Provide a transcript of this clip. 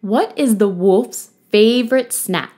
What is the wolf's favorite snack?